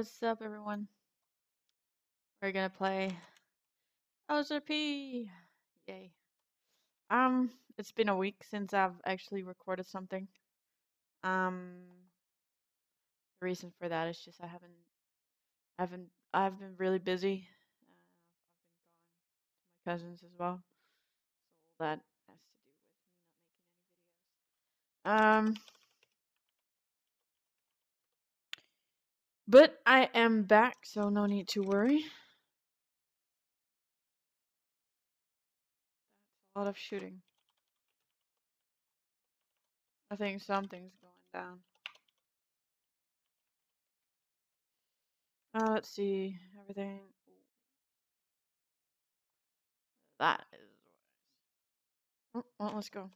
What's up, everyone? We're gonna play LSRP. Yay. Um, it's been a week since I've actually recorded something. Um, the reason for that is just I haven't, I haven't, I've been really busy. Uh, I've been gone to my cousins as well, so that has to do with me not making any videos. Um, but I am back, so no need to worry. That's a lot of shooting. I think something's going down. Uh, let's see. Everything. That is. Oh, well, let's go.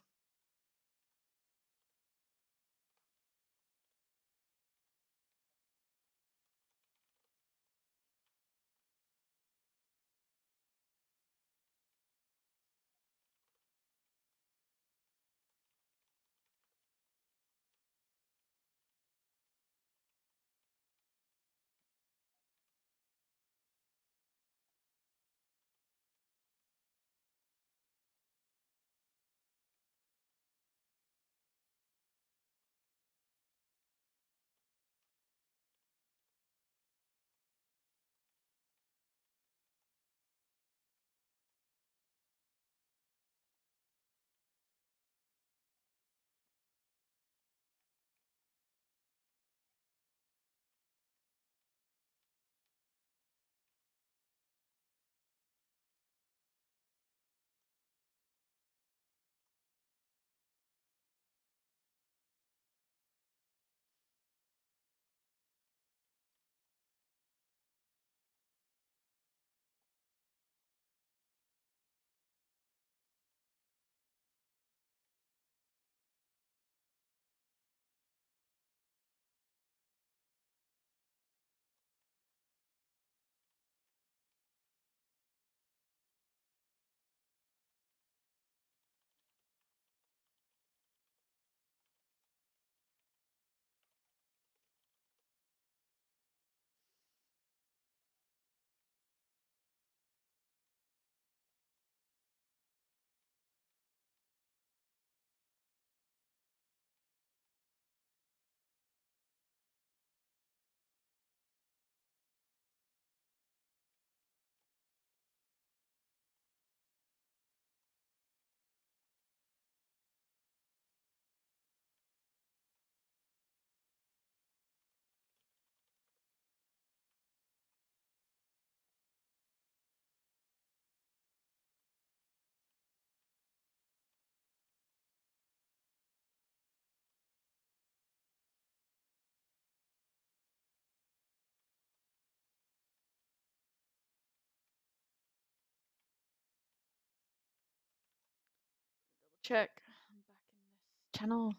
Check. I'm back in this channel.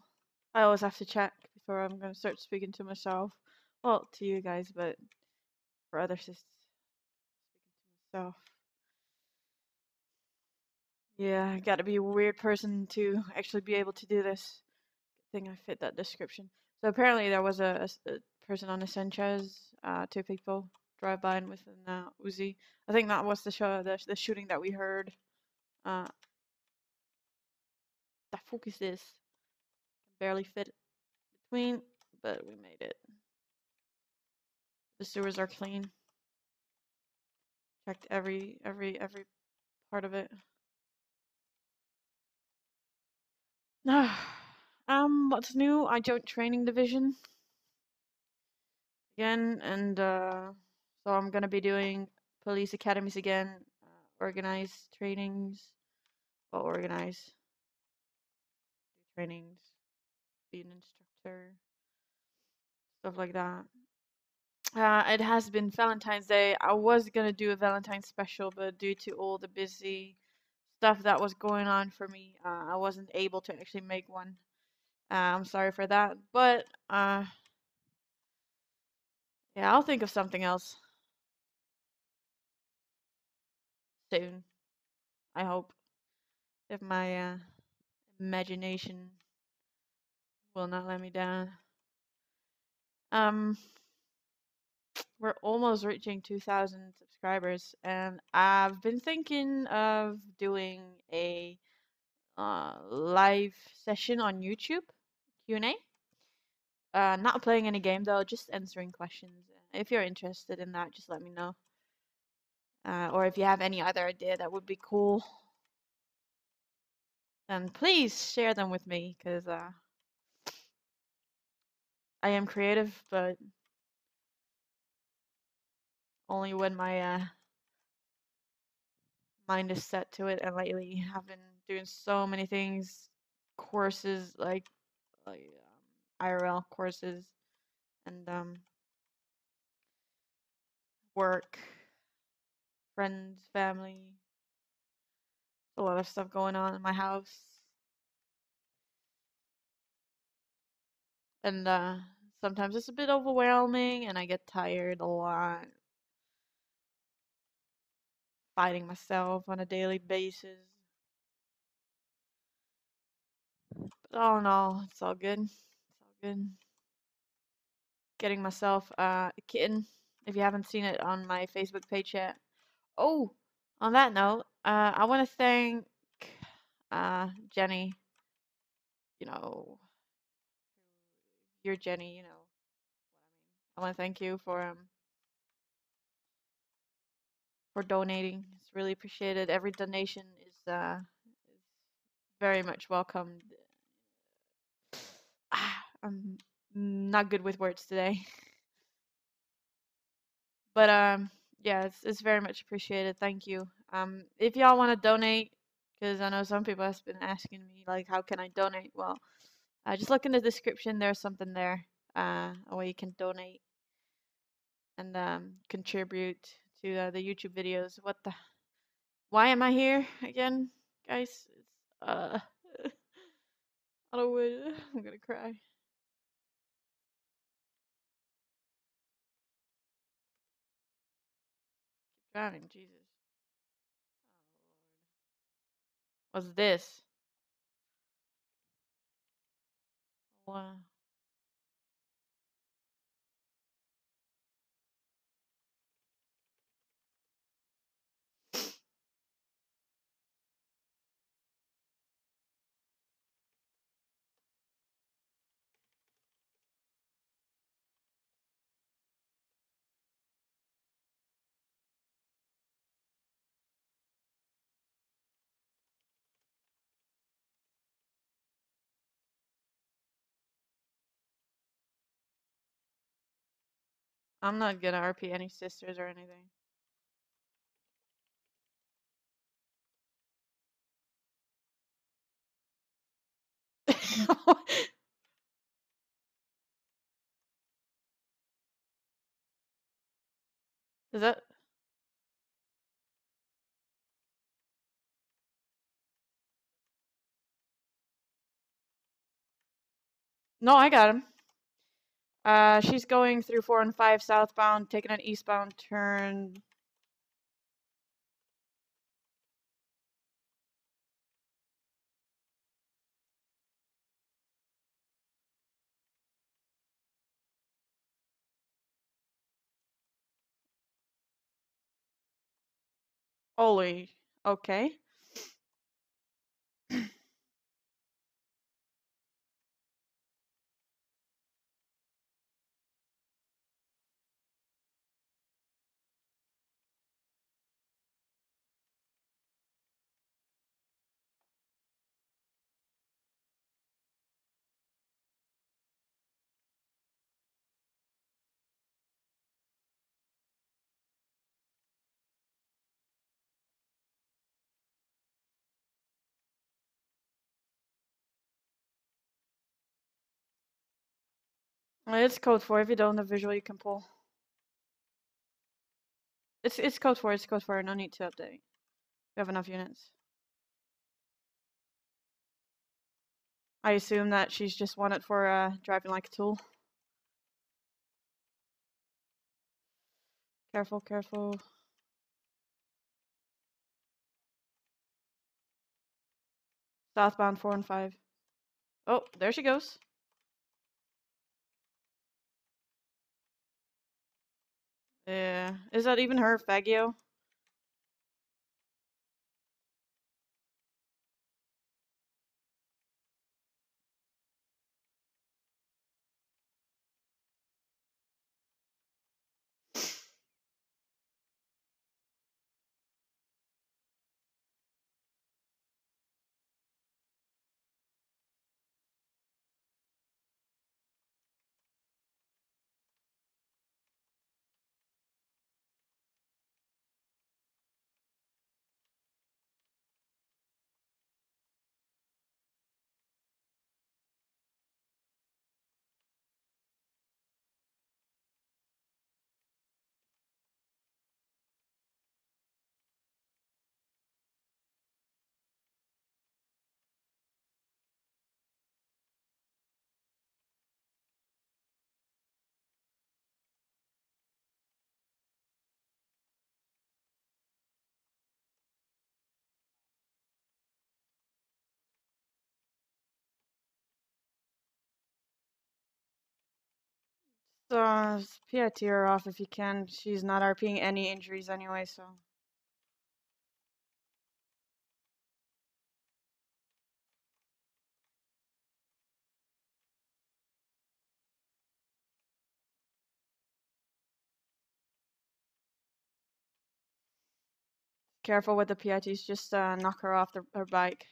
I always have to check before I'm going to start speaking to myself. Well, to you guys, but for other just speaking to myself. Yeah, I gotta be a weird person to actually be able to do this. Good thing I fit that description. So apparently there was a person on the Sanchez, uh, two people drive by and with an uh, Uzi. I think that was the show, the, the shooting that we heard. Uh, the focus is barely fit between, but we made it. The sewers are clean. Checked every every every part of it. um, what's new? I joined training division again, and uh, so I'm gonna be doing police academies again, uh, organize trainings, well, organize trainings, be an instructor, stuff like that. Uh, it has been Valentine's Day. I was gonna do a Valentine's special, but due to all the busy stuff that was going on for me, uh, I wasn't able to actually make one. Uh, I'm sorry for that, but uh, yeah, I'll think of something else soon. I hope if my uh, imagination will not let me down. Um, we're almost reaching 2,000 subscribers, and I've been thinking of doing a uh, live session on YouTube Q&A. Uh, not playing any game though, just answering questions. If you're interested in that, just let me know. Uh, or if you have any other idea that would be cool, then please share them with me because uh, I am creative, but only when my uh, mind is set to it. And lately, I've been doing so many things, courses like like um, IRL courses, and um, work, friends, family. A lot of stuff going on in my house, and uh, sometimes it's a bit overwhelming, and I get tired a lot. Fighting myself on a daily basis. But all in all, it's all good. It's all good. Getting myself uh, a kitten. If you haven't seen it on my Facebook page yet. Oh, on that note, uh, I want to thank uh, Jenny. You know, you're Jenny. You know I want to thank you for um for donating. It's really appreciated. Every donation is uh is very much welcomed. Ah, I'm not good with words today. But um yeah, it's it's very much appreciated. Thank you. Um if y'all want to donate because I know some people have been asking me like how can I donate? Well, uh, just look in the description. There's something there uh a way you can donate and um contribute to uh, the YouTube videos. What the Why am I here again, guys? It's, uh I don't know. I'm to cry. Drowning, Jesus. What's this? Wow. I'm not gonna RP any sisters or anything. Is that? No, I got him. Uh, she's going through four and five southbound, taking an eastbound turn. Holy, okay. It's code four. If you don't have visual, you can pull. It's it's code four. It's code four. No need to update. We have enough units. I assume that she's just wanted for uh, driving like a tool. Careful, careful. Southbound four and five. Oh, there she goes. Yeah. Is that even her, Faggio? Uh, s- PIT her off if you can. She's not RPing any injuries anyway, so. Careful with the PITs, just uh, knock her off the, her bike.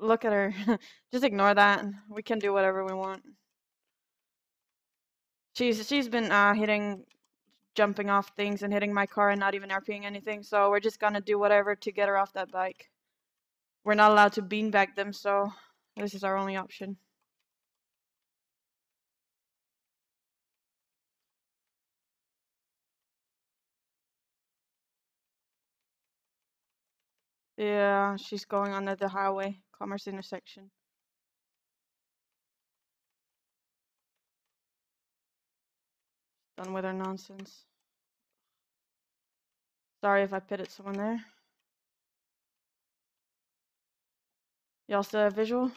Look at her. just ignore that. We can do whatever we want. She's she's been uh, hitting, jumping off things and hitting my car and not even RPing anything. So we're just gonna do whatever to get her off that bike. We're not allowed to beanbag them, so this is our only option. Yeah, she's going under the highway, commerce intersection. Done with our nonsense. Sorry if I pitted someone there. Y'all still have visual?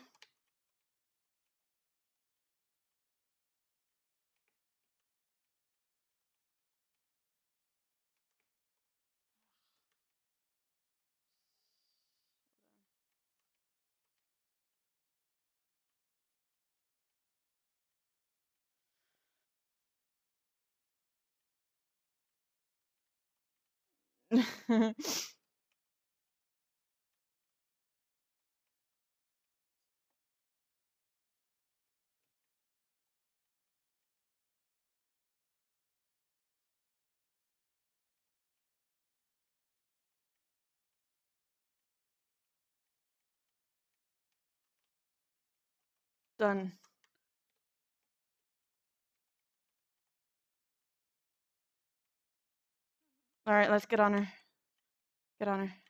Done. All right, let's get on her. Get on her.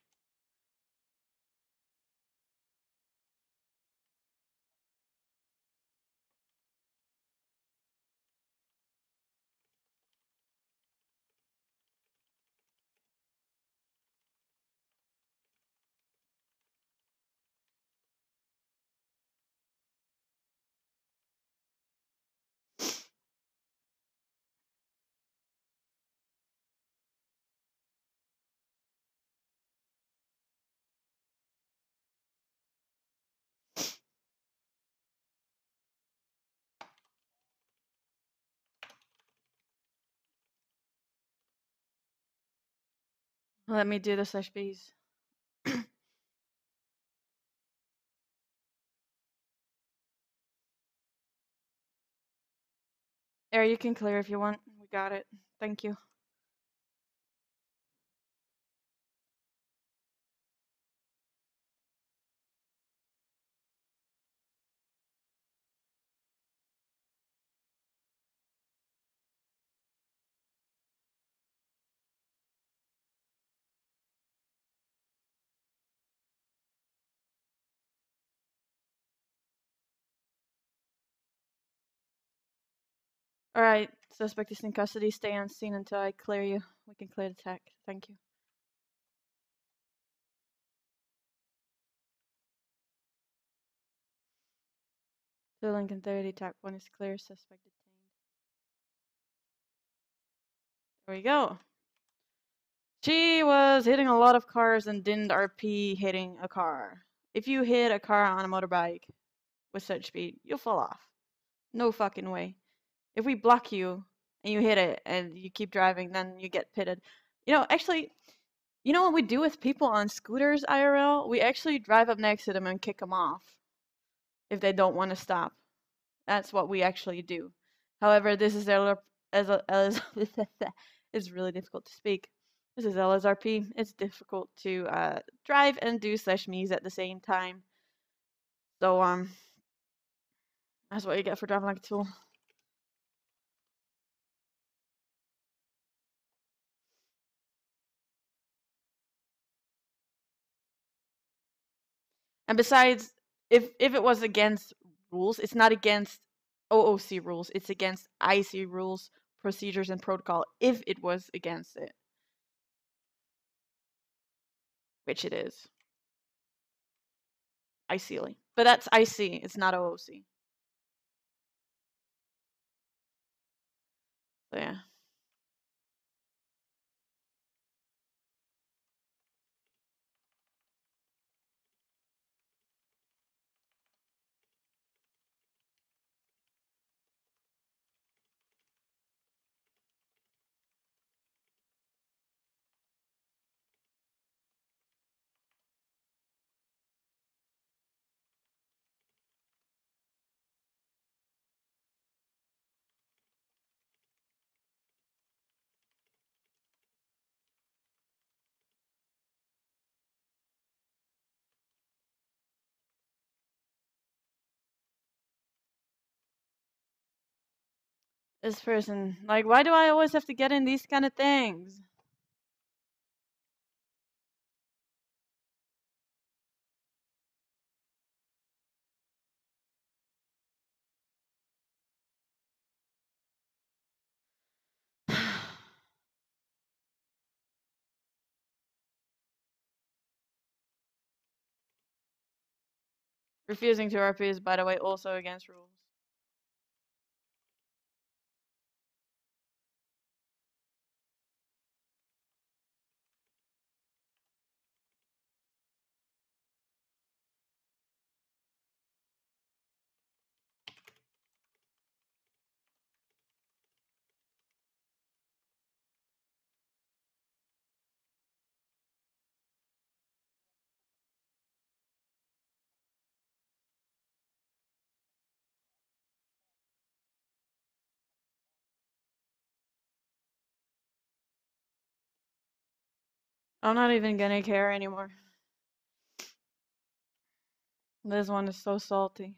Let me do the slash me's. Air, you can clear if you want. We got it. Thank you. All right, suspect is in custody. Stay on scene until I clear you. We can clear the tech. Thank you. To Lincoln 30, TAC 1 is clear. Suspect detained. There we go. She was hitting a lot of cars and didn't RP hitting a car. If you hit a car on a motorbike with such speed, you'll fall off. No fucking way. If we block you and you hit it and you keep driving, then you get pitted. You know, actually, you know what we do with people on scooters IRL? We actually drive up next to them and kick them off if they don't want to stop. That's what we actually do. However, this is as as it's really difficult to speak. This is LSRP. It's difficult to uh, drive and do slash me's at the same time. So um, that's what you get for driving like a tool. And besides, if if it was against rules, it's not against OOC rules. It's against IC rules, procedures, and protocol. If it was against it, which it is, ICly. But that's IC. It's not OOC. So yeah. This person, like, why do I always have to get in these kind of things? Refusing to RP is, by the way, also against rules. I'm not even gonna care anymore. This one is so salty.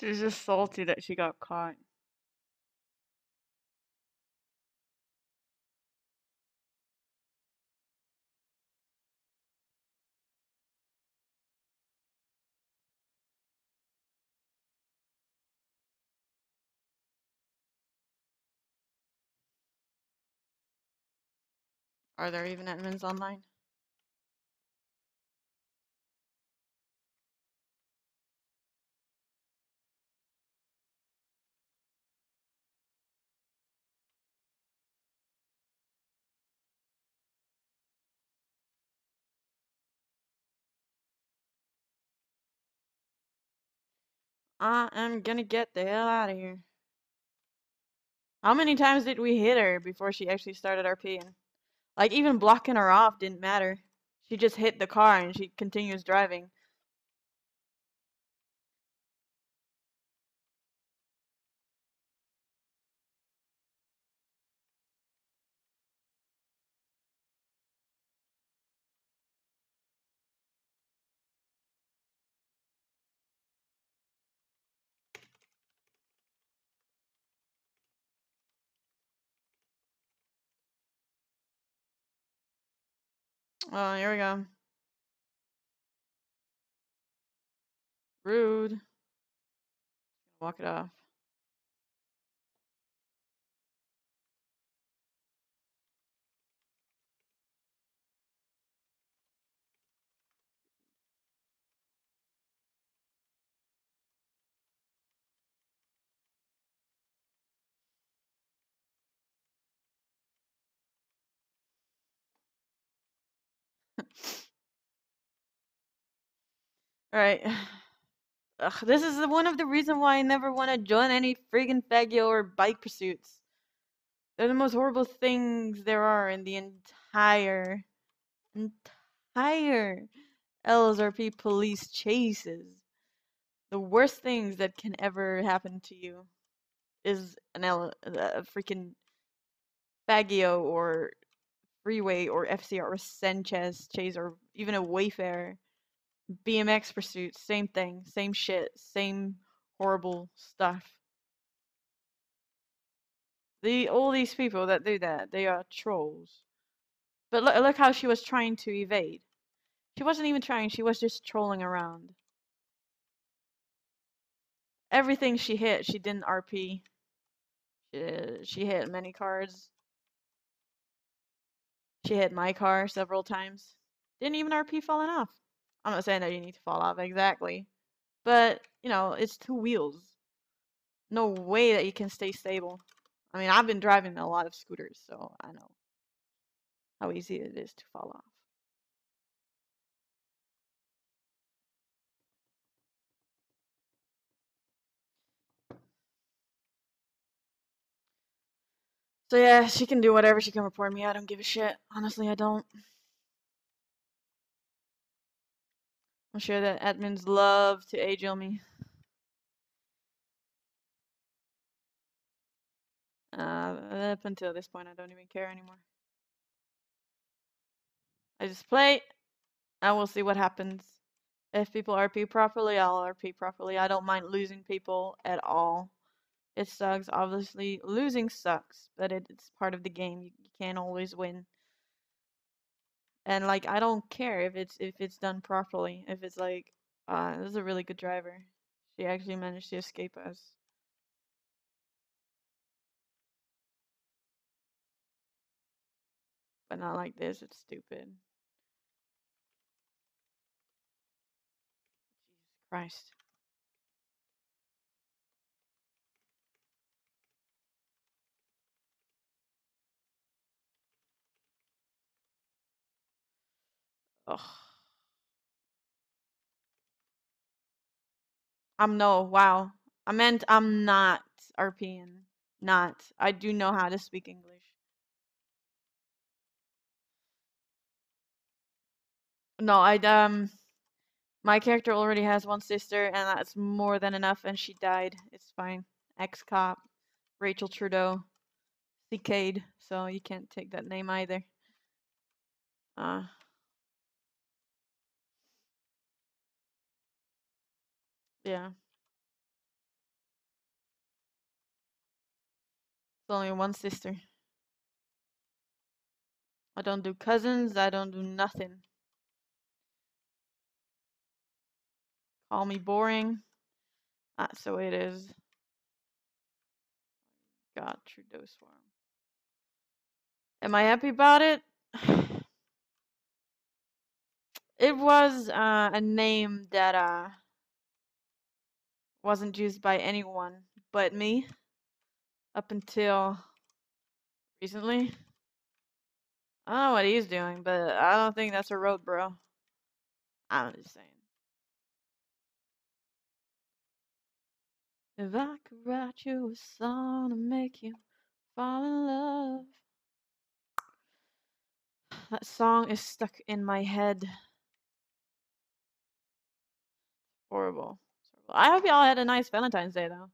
She's just salty that she got caught. Are there even admins online? I am gonna get the hell out of here. How many times did we hit her before she actually started RPing? Like, even blocking her off didn't matter. She just hit the car and she continues driving. Oh, here we go. Rude. Walk it off. Alright. Ugh, this is one of the reasons why I never want to join any friggin' Faggio or bike pursuits. They're the most horrible things there are in the entire, entire LSRP police chases. The worst things that can ever happen to you is an L, a freaking Faggio or Freeway or FCR or Sanchez chase or even a Wayfarer. BMX pursuits, same thing, same shit, same horrible stuff. The all these people that do that, they are trolls. But look, look how she was trying to evade. She wasn't even trying, she was just trolling around. Everything she hit, she didn't RP. She, she hit many cards. She hit my car several times. Didn't even RP falling off. I'm not saying that you need to fall off exactly, but you know, it's two wheels. No way that you can stay stable. I mean, I've been driving a lot of scooters, so I know how easy it is to fall off. So yeah, she can do whatever. She can report me. I don't give a shit. Honestly, I don't. I'm sure that admins love to ajail me. Uh, up until this point, I don't even care anymore. I just play, and we'll see what happens. If people RP properly, I'll RP properly. I don't mind losing people at all. It sucks. Obviously, losing sucks, but it, it's part of the game. You, you can't always win. And like, I don't care if it's if it's done properly. If it's like, uh, this is a really good driver. She actually managed to escape us. But not like this. It's stupid. Jesus Christ. I'm no, wow. I meant I'm not RPing. Not. I do know how to speak English. No, I um my character already has one sister and that's more than enough and she died. It's fine. Ex cop, Rachel Trudeau, CK'd, so you can't take that name either. Uh yeah. It's only one sister. I don't do cousins, I don't do nothing. Call me boring. That's the way it is. God, Trudeau swarm. Am I happy about it? It was uh, a name that uh, wasn't used by anyone but me up until recently. I don't know what he's doing, but I don't think that's a road, bro. I'm just saying. If I could write you a song to make you fall in love. That song is stuck in my head. Horrible. I hope y'all had a nice Valentine's Day though.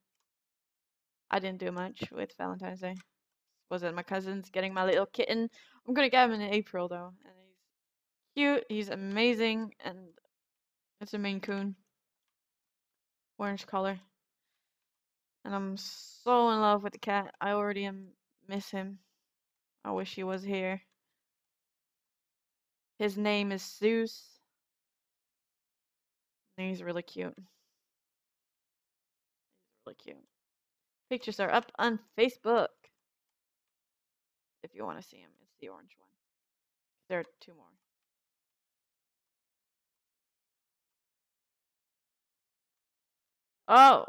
I didn't do much with Valentine's Day. Was it my cousin's getting my little kitten? I'm gonna get him in April though, and he's cute. He's amazing, and it's a Maine Coon, orange color. And I'm so in love with the cat. I already am miss him. I wish he was here. His name is Zeus. And he's really cute. Really cute. Pictures are up on Facebook. If you want to see him, it's the orange one. There are two more. Oh,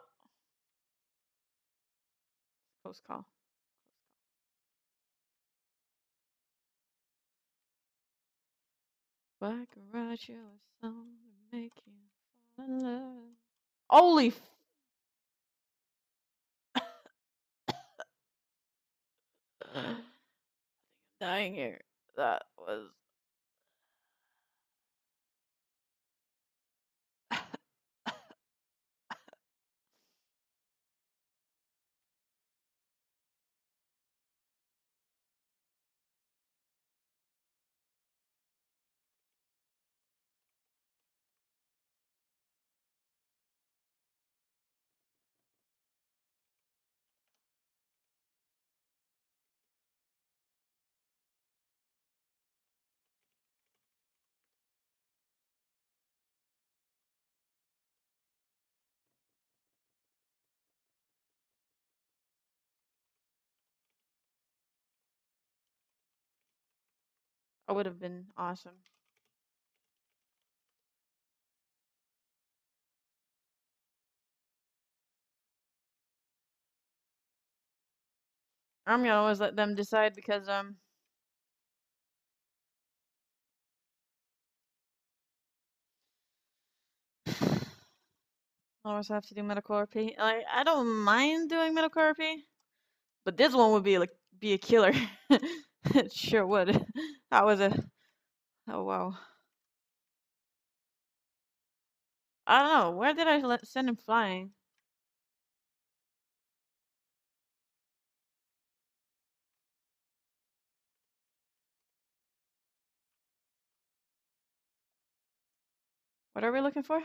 close call. Could write you a song to make you fall in love. Holy f- dying here. That was. I would have been awesome. I'm gonna always let them decide because um I always have to do medical RP. Like I don't mind doing medical RP, but this one would be like be a killer. it sure would. That was a oh wow. I don't know. Where did I send him flying? What are we looking for?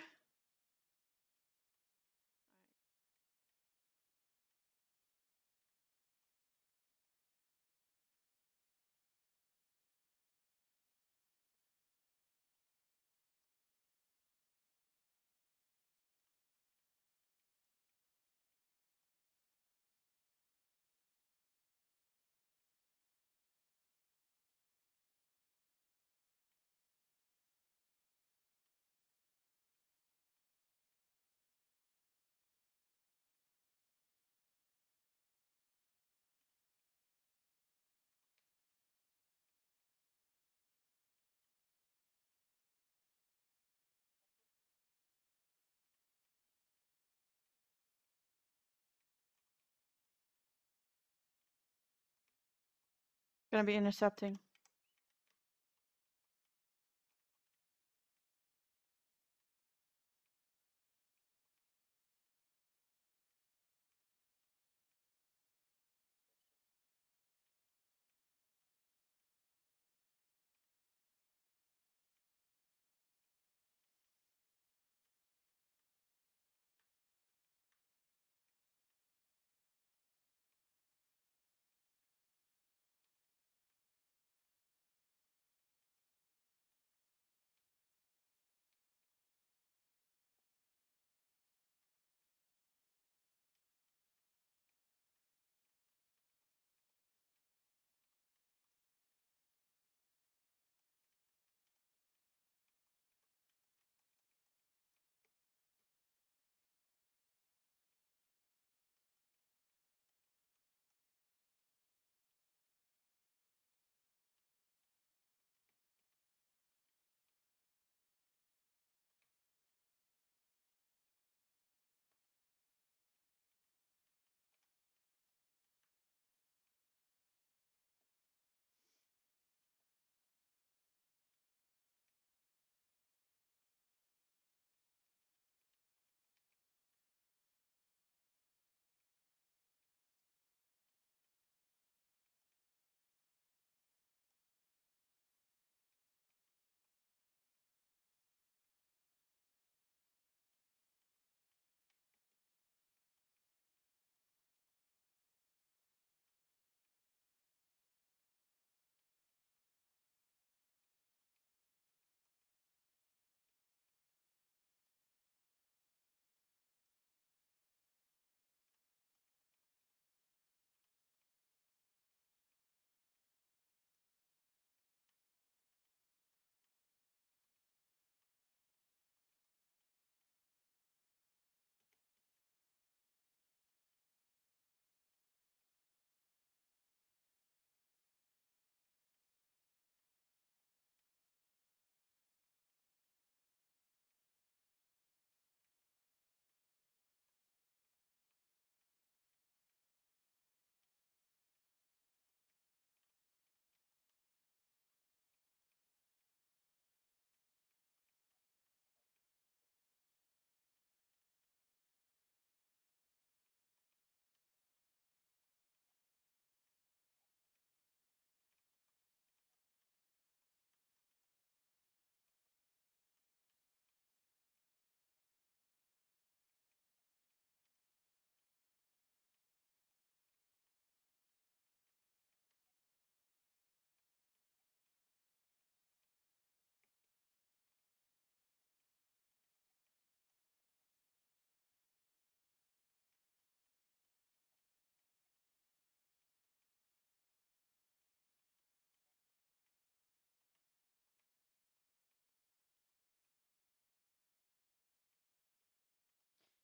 Gonna be intercepting.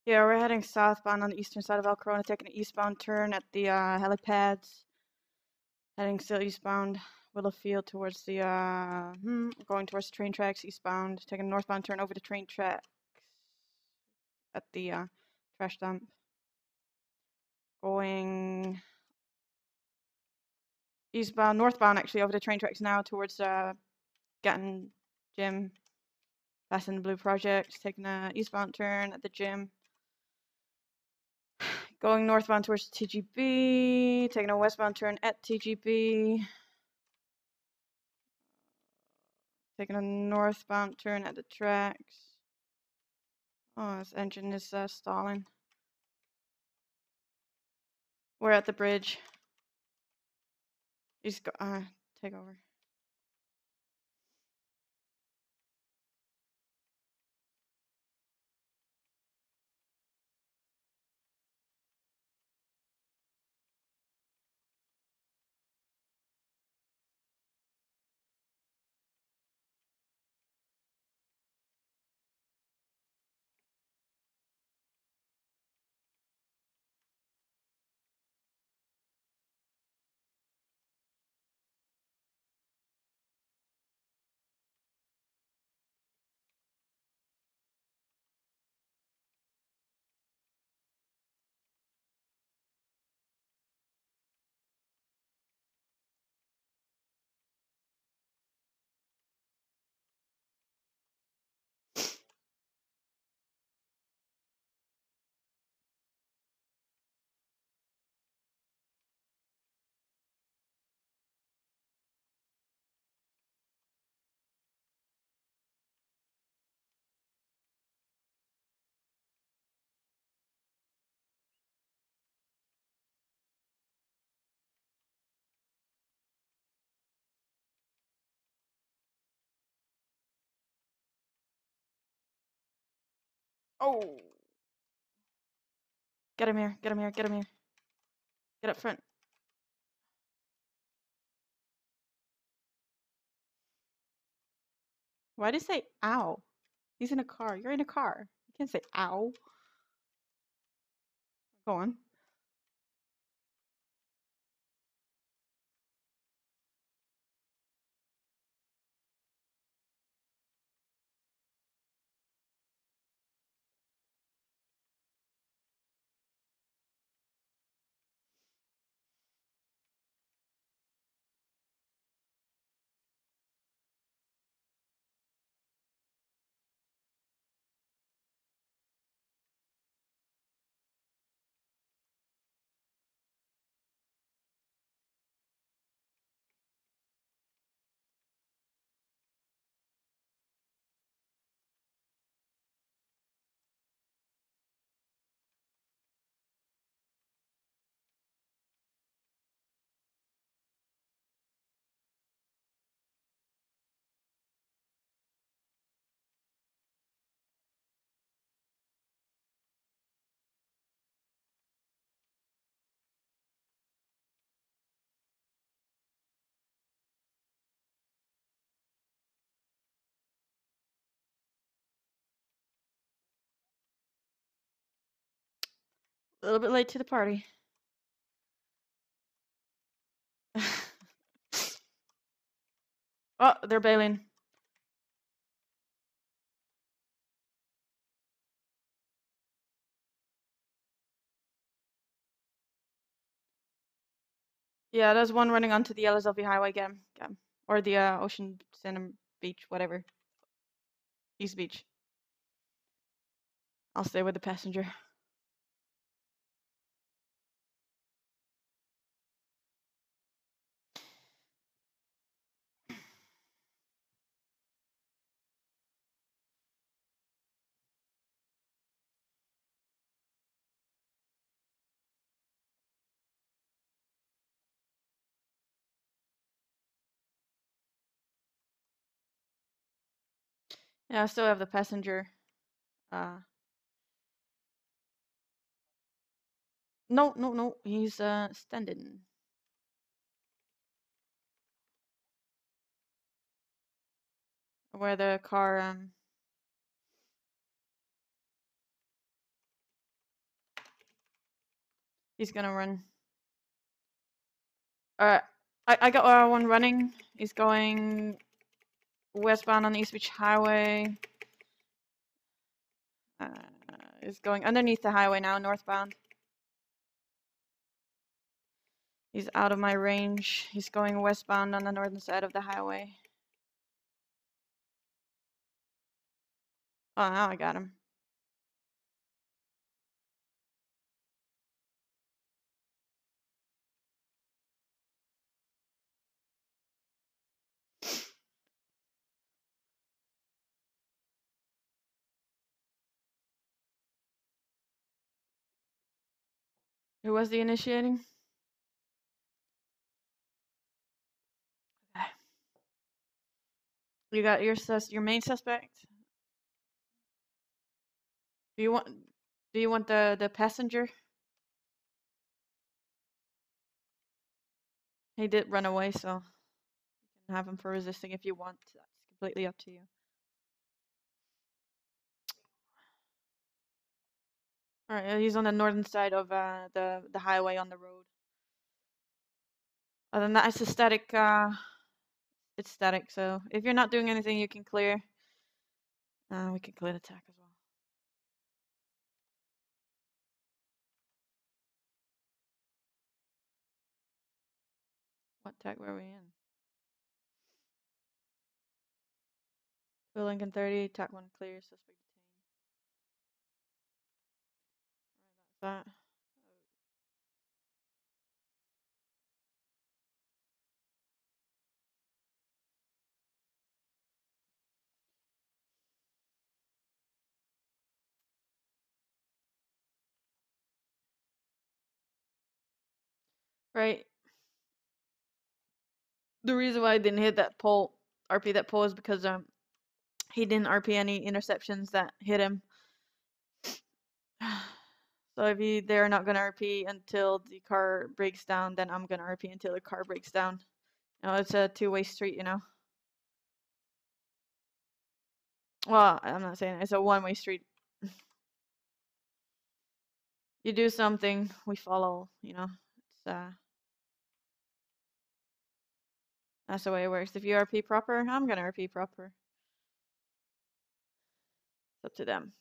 Yeah, we're heading southbound on the eastern side of El Corona, taking an eastbound turn at the uh, helipads. Heading still eastbound, Willow Field towards the, uh, hmm, going towards the train tracks eastbound, taking a northbound turn over the train tracks at the uh, trash dump. Going eastbound, northbound actually, over the train tracks now towards uh, Ganton Gym. Passing the Blue Project, taking a eastbound turn at the gym. Going northbound towards TGB, taking a westbound turn at TGB. Taking a northbound turn at the tracks. Oh, this engine is uh, stalling. We're at the bridge. He's go uh, take over. Oh. Get him here, get him here, get him here. Get up front. Why did you say ow? He's in a car. You're in a car. You can't say ow. Go on. A little bit late to the party. oh, they're bailing. Yeah, there's one running onto the LSLV highway again. Or the uh, Ocean Center Beach, whatever. East Beach. I'll stay with the passenger. Yeah, I still have the passenger. Uh, no, no, no. He's uh standing. Where the car um He's gonna run. Alright, I, I got one running. He's going westbound on the East Beach Highway. Uh, he's going underneath the highway now, northbound. He's out of my range. He's going westbound on the northern side of the highway. Oh, now I got him. Who was the initiating? Okay. You got your sus your main suspect? Do you want do you want the the passenger? He did run away, so you can have him for resisting if you want. That's completely up to you. All right, he's on the northern side of uh, the the highway on the road. Other than that, it's a static. Uh, it's static. So if you're not doing anything, you can clear. Uh, we can clear the tack as well. What tag were we in? Two Lincoln 30, tack one clear, suspect that. Right. The reason why I didn't hit that pole, RP that pole, is because um he didn't RP any interceptions that hit him. So if you they're not gonna RP until the car breaks down, then I'm gonna RP until the car breaks down. You know, it's a two-way street, you know. Well, I'm not saying it's a one-way street. you do something, we follow, you know. It's uh that's the way it works. If you RP proper, I'm gonna RP proper. It's up to them.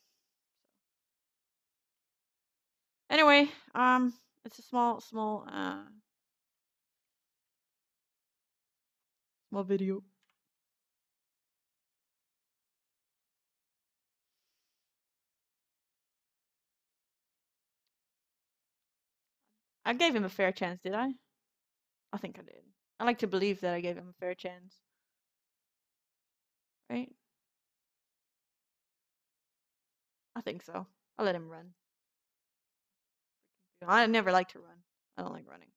Anyway, um, it's a small, small, uh, small video. I gave him a fair chance, did I? I think I did. I like to believe that I gave him a fair chance. Right? I think so. I'll let him run. I never like to run. I don't like running.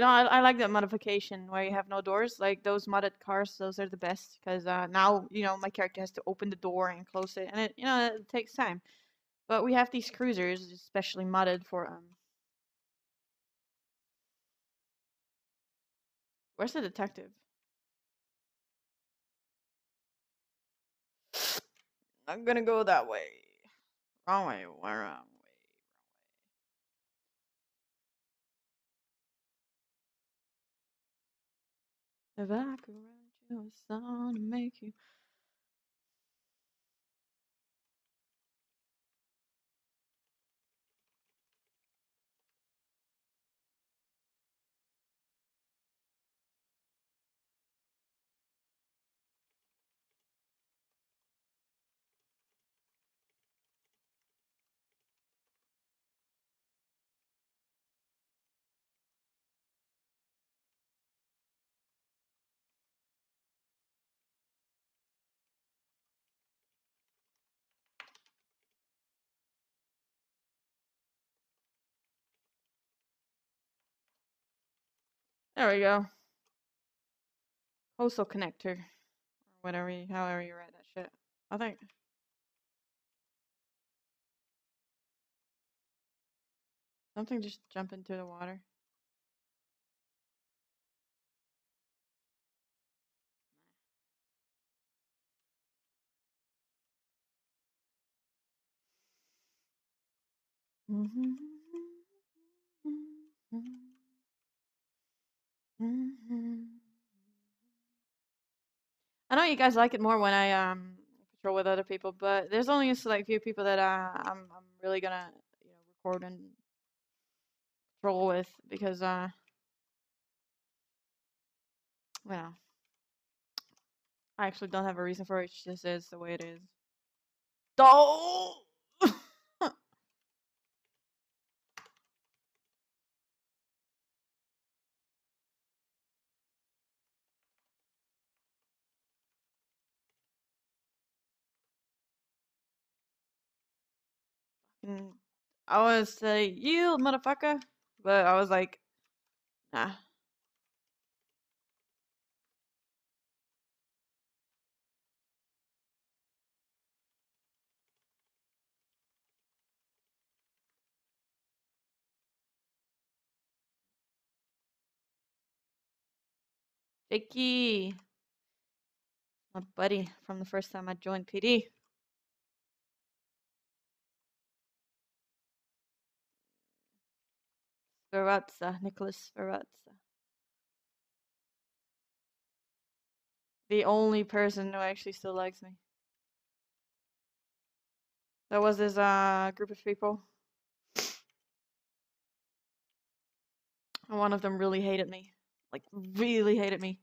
You know, I, I like that modification where you have no doors. Like those modded cars, those are the best because uh, now you know my character has to open the door and close it, and it you know it takes time. But we have these cruisers, especially modded for um. Where's the detective? I'm gonna go that way. Wrong way. Wrong. If I could write you a song to make you. There we go. Postal connector. Or whatever you, however you write that shit. I think. Something just jump into the water. Mm-hmm. I know you guys like it more when I um patrol with other people, but there's only a select few people that uh, I'm I'm really gonna you know record and patrol with because uh well I actually don't have a reason for it. It just is the way it is. Oh. Mm, I was say you motherfucker, but I was like, nah. Jakey, my buddy from the first time I joined PD. Sferrazza, Nicholas Sferrazza. The only person who actually still likes me. There was this uh, group of people. And one of them really hated me. Like, really hated me.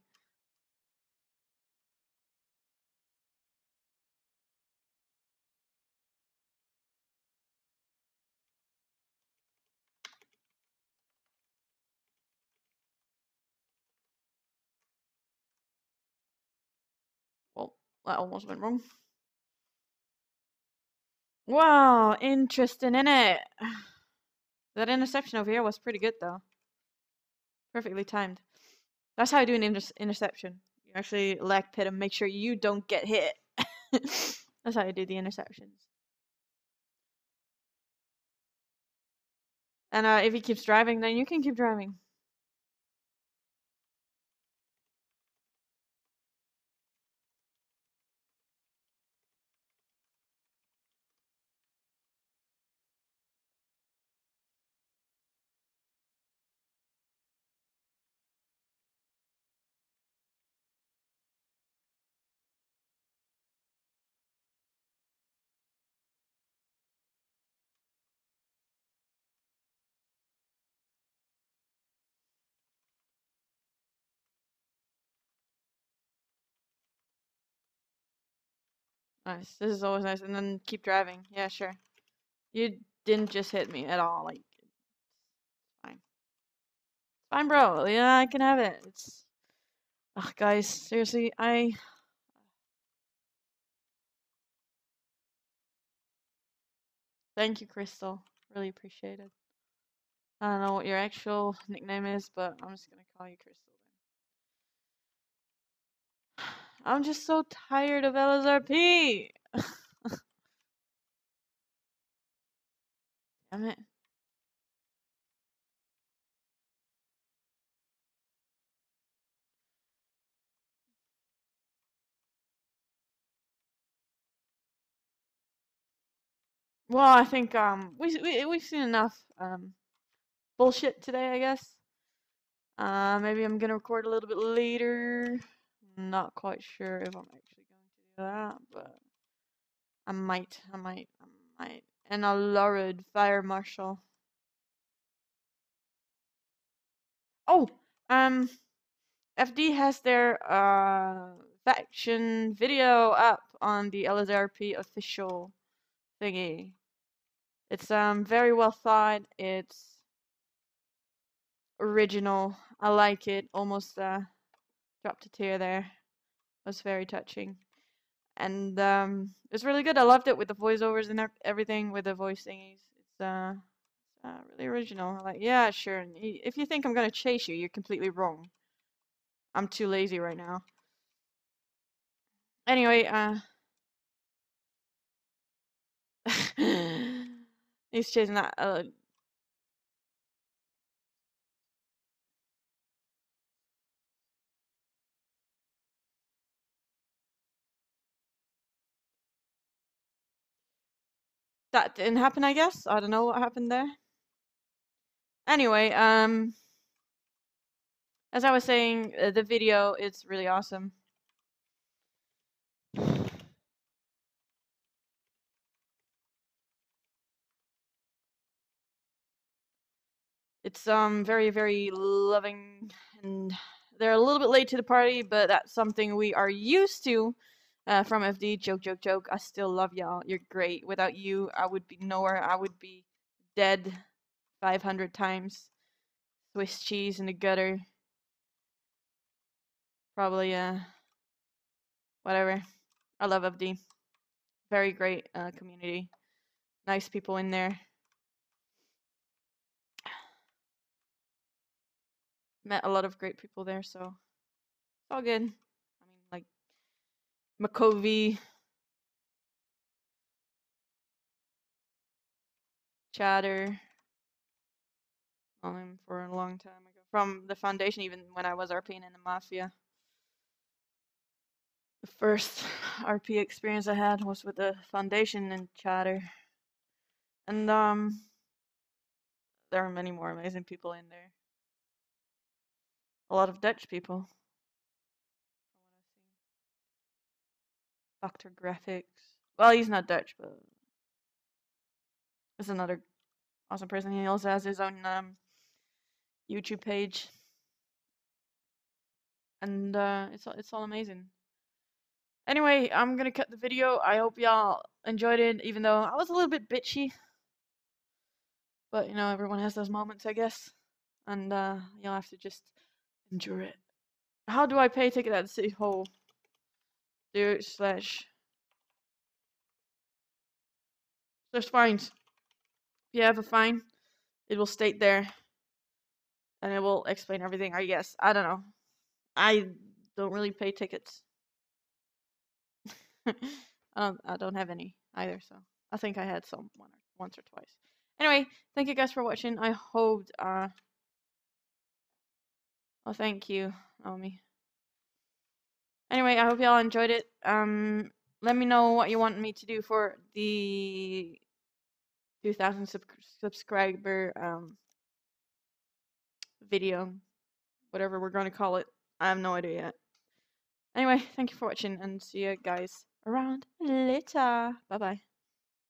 That almost went wrong. Wow, interesting, innit? That interception over here was pretty good, though. Perfectly timed. That's how you do an inter interception. You actually lag pit and make sure you don't get hit. That's how you do the interceptions. And uh, if he keeps driving, then you can keep driving. Nice. This is always nice. And then keep driving. Yeah, sure. You didn't just hit me at all. Like, it's fine. Fine, bro. Yeah, I can have it. It's. Ugh, guys, seriously, I. Thank you, Crystal. Really appreciate it. I don't know what your actual nickname is, but I'm just gonna call you Crystal then. I'm just so tired of LSRP. Damn it. Well, I think um we we we've seen enough um bullshit today, I guess. Uh, maybe I'm gonna record a little bit later. Not quite sure if I'm actually going to do that, but I might, I might, I might. And a lurid fire marshal. Oh, um, FD has their uh faction video up on the LSRP official thingy. It's um very well thought. It's original. I like it. Almost uh dropped a tear there. It was very touching. And um it was really good. I loved it with the voiceovers and everything with the voice thingies. It's uh, uh really original. Like, yeah, sure. If you think I'm gonna chase you, you're completely wrong. I'm too lazy right now. Anyway, uh He's chasing that. Uh, that didn't happen, I guess. I don't know what happened there. Anyway, um, as I was saying, uh, the video is really awesome. It's um very very loving and they're a little bit late to the party, but that's something we are used to uh, from FD. Joke, joke, joke. I still love y'all. You're great. Without you, I would be nowhere. I would be dead 500 times. Swiss cheese in the gutter. Probably, uh, whatever. I love FD. Very great uh, community. Nice people in there. met a lot of great people there, so it's all good. McCovey, Chatter, known for a long time ago. From the foundation, even when I was RPing in the Mafia. The first RP experience I had was with the foundation and Chatter, and um, there are many more amazing people in there. A lot of Dutch people. Doctor Graphics. Well, he's not Dutch, but is another awesome person. He also has his own um, YouTube page, and uh, it's it's all amazing. Anyway, I'm gonna cut the video. I hope y'all enjoyed it, even though I was a little bit bitchy. But you know, everyone has those moments, I guess, and uh, you'll have to just endure it. How do I pay ticket at the city hall? Do slash slash fines. If you have a fine, it will state there, and it will explain everything. I guess I don't know. I don't really pay tickets. I don't. I don't have any either. So I think I had some one or, once or twice. Anyway, thank you guys for watching. I hope uh well, thank you, Naomi. Anyway, I hope y'all enjoyed it. Um, let me know what you want me to do for the 2,000 sub subscriber um, video, whatever we're going to call it. I have no idea yet. Anyway, thank you for watching and see you guys around later. Bye bye.